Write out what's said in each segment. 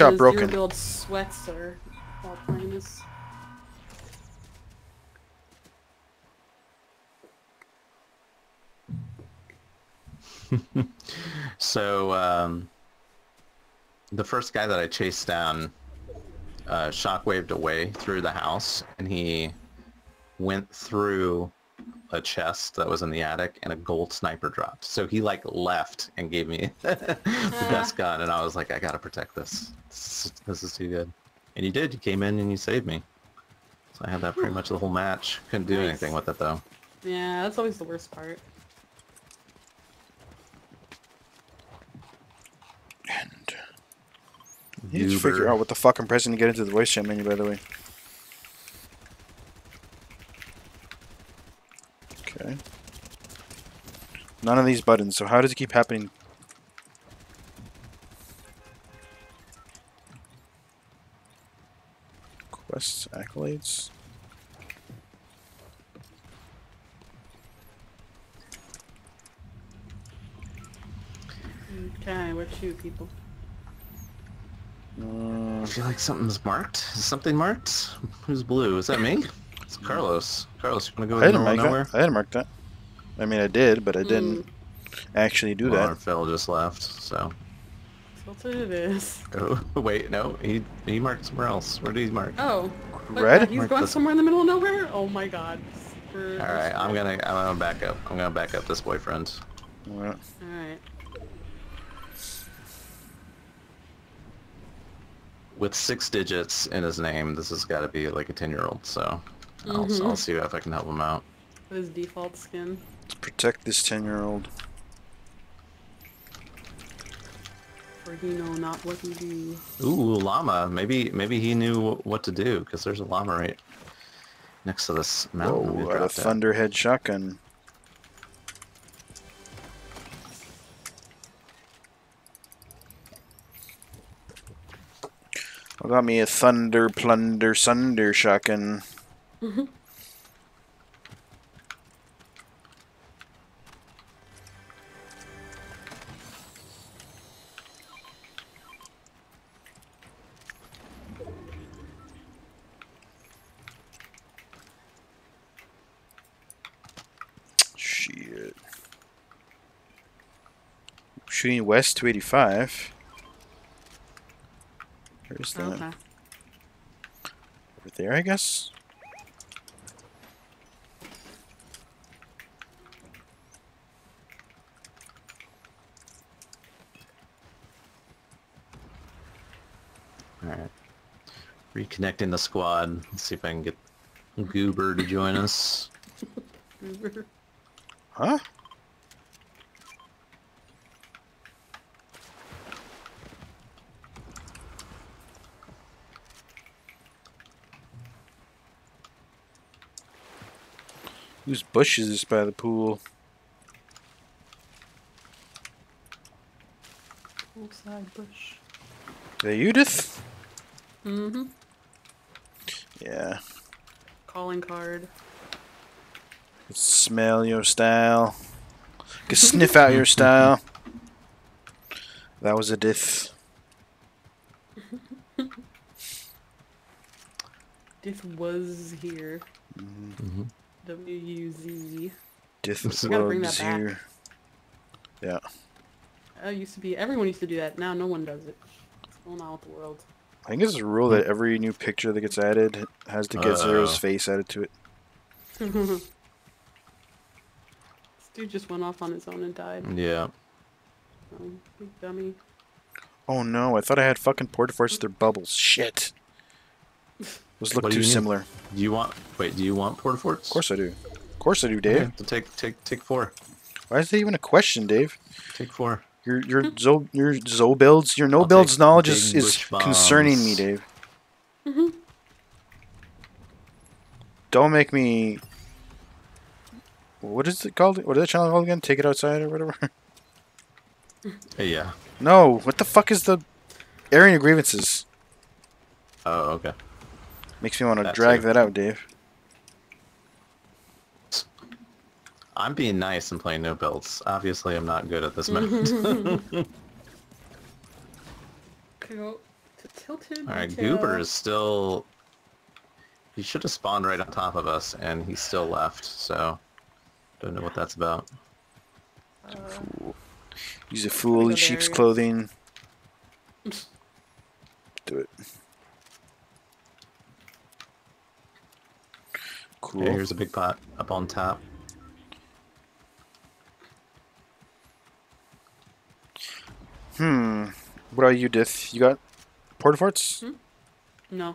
shot Those broken. Build sweats are while playing this. So um, the first guy that I chased down uh, shockwaved away through the house, and he went through a chest that was in the attic, and a gold sniper dropped. So he like left and gave me the uh-huh. best gun, and I was like, I gotta protect this. This is, this is too good. And you did. You came in and you saved me. So I had that pretty much the whole match. Couldn't do Nice. anything with it though. Yeah, that's always the worst part. And you need to figure out what the fuck I'm pressing to get into the voice chat menu, by the way. Okay. None of these buttons, so how does it keep happening? Quests, accolades. Okay, what you people? Uh, I feel like something's marked. Is something marked? Who's blue? Is that me? It's Carlos. Carlos, you wanna go I in the didn't middle mark of nowhere? that. I didn't mark that. I mean, I did, but I didn't hmm. actually do Well, that. our Phil just left, so. That's what it is. Oh, wait, no, he he marked somewhere else. Where did he mark? Oh. Red? he's Mark going this- somewhere in the middle of nowhere? Oh my god. Super- All right, I'm gonna I'm gonna back up. I'm gonna back up this boyfriend. Well, Alright. With six digits in his name, this has got to be like a ten year old. So I'll mm-hmm. I'll see if I can help him out. His default skin. let's protect this 10 year old. For he know not what he do. Ooh, llama. Maybe maybe he knew what to do because there's a llama right next to this mountain. we Whoa, a dropped at. Thunderhead shotgun. I got me a Thunder Plunder Sunder shotgun. Shit. Shooting west to 85. Where's that? Okay. Over there, I guess? All right. Reconnecting the squad. Let's see if I can get Goober to join us. Goober? Huh? Whose bush is this by the pool? Outside bush. The Judith? Mm-hmm. Yeah. Calling card. Can smell your style. Can sniff out your style. That was a diff. This was here. Mhm. W U Z. Diff We bring was that back. here. Yeah. That used to be. Everyone used to do that. Now no one does it. What's going on with the world? I think it's a rule that every new picture that gets added has to get Zero's Uh. face added to it. this dude just went off on his own and died. Yeah. Oh, big dummy. Oh no, I thought I had fucking porta forts with their bubbles. Shit. Those look What do too you need? similar. Do you want? Wait. Do you want porta forts? Of course I do. Of course I do, Dave. Okay, so take take take four. Why is that even a question, Dave? Take four. Your your hmm. zo your zo builds your no I'll builds knowledge is, is bush concerning me, bombs. Dave. Mm-hmm. Don't make me. What is it called? What is that channel called again? Take it outside or whatever. Hey, yeah. no, what the fuck is the airing of grievances? Oh, okay. Makes me want to drag too. that out, Dave. I'm being nice and playing no builds. Obviously, I'm not good at this map. Could go to Tilted. All right, detail. Goober is still. He should have spawned right on top of us, and he's still left. So, don't know what that's about. Uh, Fool. He's a fool in sheep's there. clothing. Do it. Cool. Okay, here's a big pot up on top. Hmm. What are you, Dith? You got porta forts? no.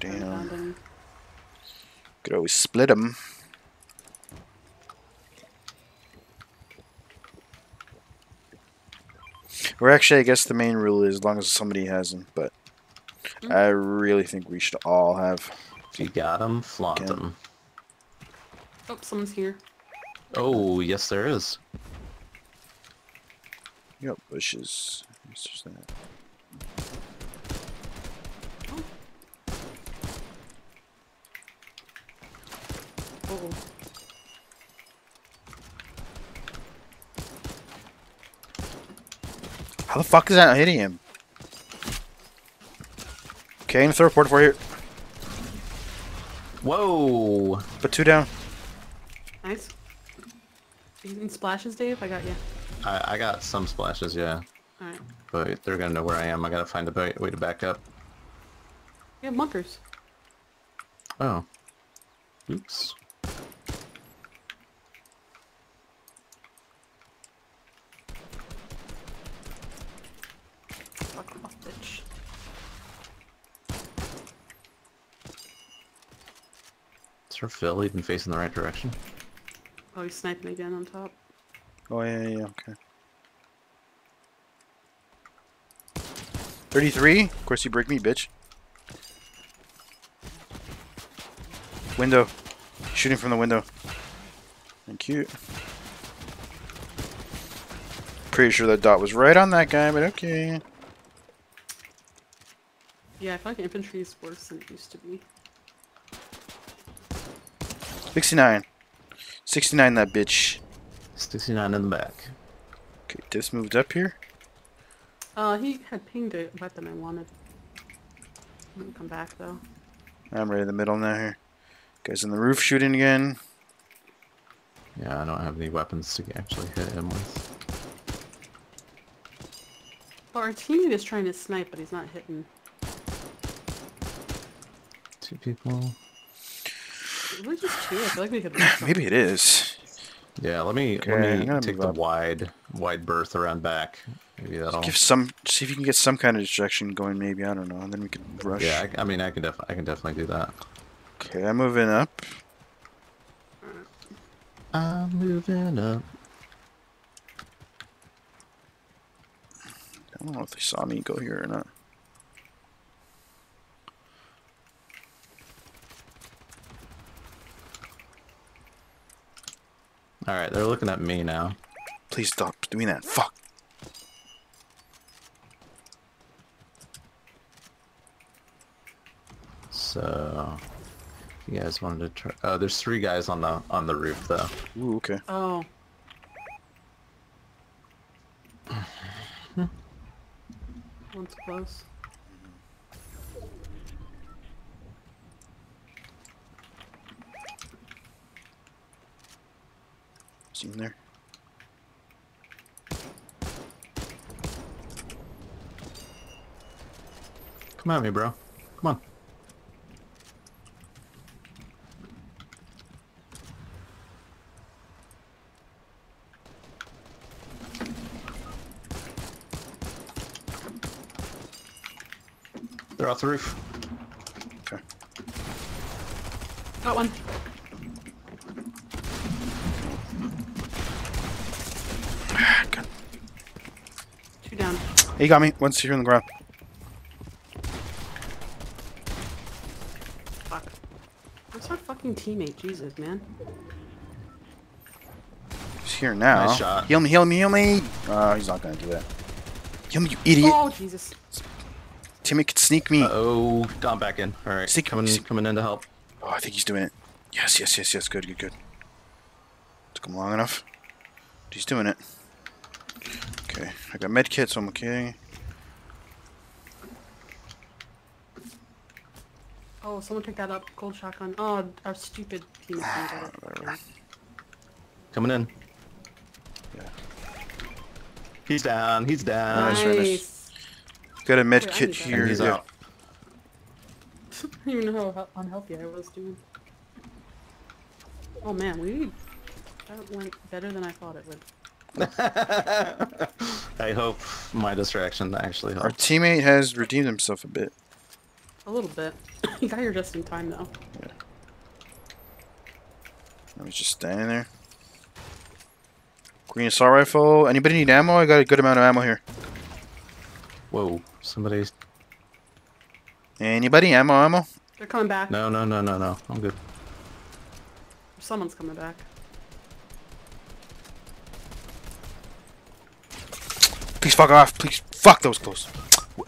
Damn. any. Could always split them. Or actually, I guess the main rule is as long as somebody has them, but Hmm. I really think we should all have. If you got them, flaunt them. Oh, someone's here. Oh, yes, there is. You got bushes. What's just that? Oh. How the fuck is that hitting him? Okay, I'm gonna throw a porta fort here. Whoa! Put two down. Nice. You need splashes, Dave? I got you. I, I got some splashes, yeah. Alright. But they're gonna know where I am. I gotta find a way to back up. You have munkers. Oh. Oops. Bitch. Sir Phil even facing the right direction? Oh, he's sniping again on top. Oh yeah, yeah, yeah, okay. Thirty-three. Of course, you break me, bitch. Window. Shooting from the window. Thank you. Pretty sure that dot was right on that guy, but okay. Yeah, I feel like infantry is worse than it used to be. 69. 69, that bitch. 69 in the back. Okay, this moved up here. Uh, he had pinged it a weapon I wanted. I'm gonna come back though. I'm right in the middle now here. Guys on the roof shooting again. Yeah, I don't have any weapons to actually hit him with. Well, our teammate is trying to snipe, but he's not hitting. Two people. Really just two? I feel like we could. Maybe it is. Yeah, let me Okay, let me take the up. wide wide berth around back. Maybe that'll. Give some. See if you can get some kind of distraction going. Maybe I don't know. And then we can rush. Yeah, I, I mean, I can def I can definitely do that. Okay, I'm moving up. I'm moving up. I don't know if they saw me go here or not. All right, they're looking at me now. Please stop doing that. Fuck. So, you guys wanted to try. Oh, there's three guys on the on the roof though. Ooh, okay. Oh. One's close. See him there. Come at me, bro. Come on. They're off the roof. Okay. Got one. God. Two down. He got me. One's here on the ground. Fuck. Where's our fucking teammate? Jesus, man. He's here now. Nice shot. Heal me, heal me, heal me. Oh, he's not gonna do that. Heal me, you idiot. Oh, Jesus. Timmy could sneak me. Uh oh, gone back in. All right, Seek- coming seek- coming in to help. Oh, I think he's doing it. Yes, yes, yes, yes. Good, good, good. Took him long enough. He's doing it. Okay, I got med kit, so I'm okay. Oh, someone picked that up. Gold shotgun. Oh, our stupid team didn't it. Coming in. Yeah. He's down. He's down. Nice, very nice. Nice. Got a med Wait, kit here. And he's yeah. out. I don't even know how unhealthy I was dude. Oh man, we that went better than I thought it would. I hope my distraction actually Our teammate has redeemed himself a bit. A little bit. he got here just in time though. Yeah. I was just standing there. Green assault rifle. Anybody need ammo? I got a good amount of ammo here. Whoa, somebody's... Anybody? Ammo, ammo? They're coming back. No, no, no, no, no. I'm good. Someone's coming back. Please fuck off. Please fuck those close.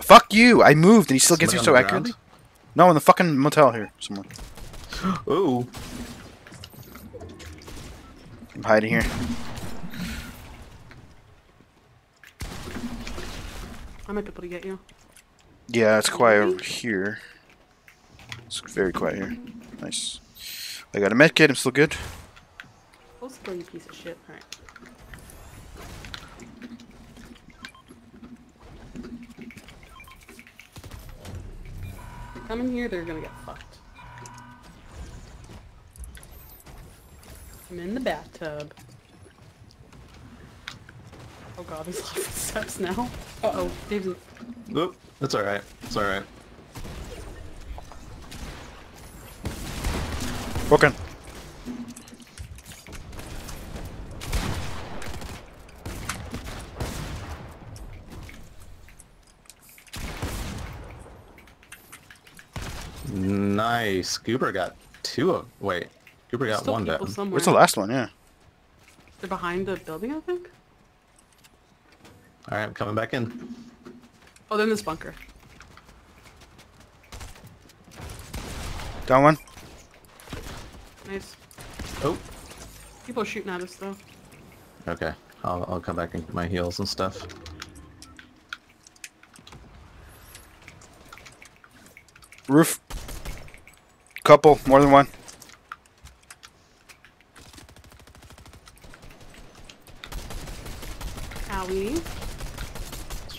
Fuck you. I moved and he still gets you so on the ground? accurately. No, in the fucking motel here. Somewhere. Ooh. I'm hiding here. I might be able to get you. Yeah, it's quiet over here. It's very quiet here. Nice. I got a med kit. I'm still good. Close the door, you piece of shit. Alright. Come in here, they're gonna get fucked. I'm in the bathtub. Oh god, there's a lot of steps now. Uh oh, Dave's in- Oop. That's alright. It's alright. Broken. Nice. Goober got two of... Wait. Goober got still one people down. somewhere. Where's the last one? Yeah. They're behind the building, I think? Alright, I'm coming back in. Oh, they're in this bunker. Down one. Nice. Oh. People are shooting at us though. Okay. I'll, I'll come back and get my heals and stuff. Roof. Couple. More than one. Owie.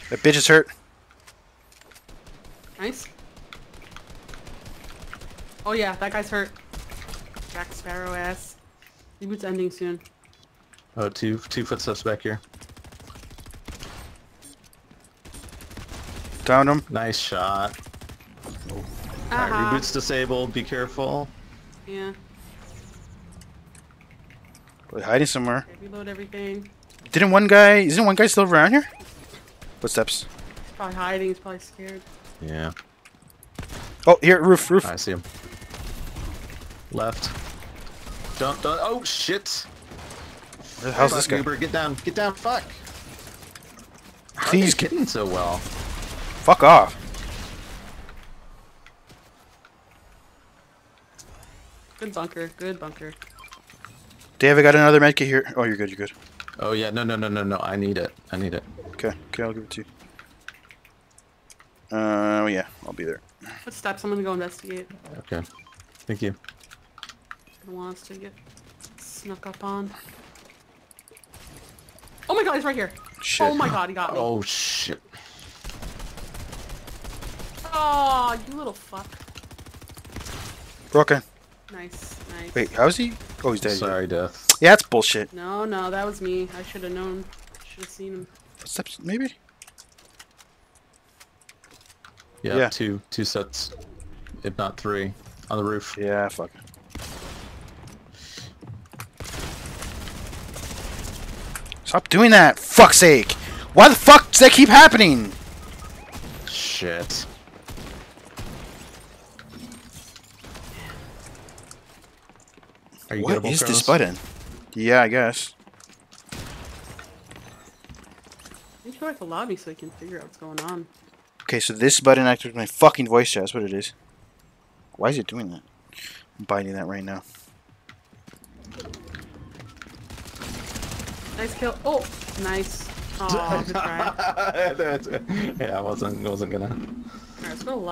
That bitch is hurt. Nice. Oh yeah, that guy's hurt. Jack Sparrow ass. Reboot's ending soon. Oh, two two footsteps back here. Down him. Nice shot. Alright, uh-huh. reboot's disabled. Be careful. Yeah. Probably hiding somewhere. Okay, reload everything. Didn't one guy? Isn't one guy still around here? Footsteps. He's probably hiding. He's probably scared. Yeah. Oh, here, roof, roof. I see him. Left. Don't, don't. Oh shit! Where the hell's this guy? Uber, get down, get down, fuck! Please He's get getting so well. fuck off. Good bunker. Good bunker. Dave, I got another medkit here. Oh, you're good. You're good. Oh yeah, no, no, no, no, no. I need it. I need it. Okay. Okay, I'll give it to you. Uh, yeah, I'll be there. Footsteps. I'm gonna go investigate. Okay. Thank you. I don't want to get snuck up on. Oh my god, he's right here. Shit. Oh my god, he got me. Oh shit. Oh, you little fuck. Broken. Nice, nice. Wait, how's he? Oh, he's dead. Sorry, death. Yeah, that's bullshit. No, no, that was me. I should have known. Should have seen him. Footsteps, maybe? Yeah, Yeah. two, two sets, if not three, on the roof. Yeah, fuck. Stop doing that! Fuck's sake! Why the fuck does that keep happening? Shit. Are you What gettable, is this button? Yeah, I guess. Make sure I can lobby so I can figure out what's going on. Okay, so this button activates my fucking voice chat. That's what it is. Why is it doing that? I'm biting that right now. Nice kill. Oh, nice. Oh, good try. yeah, I wasn't, wasn't gonna. Alright, let's go lobby.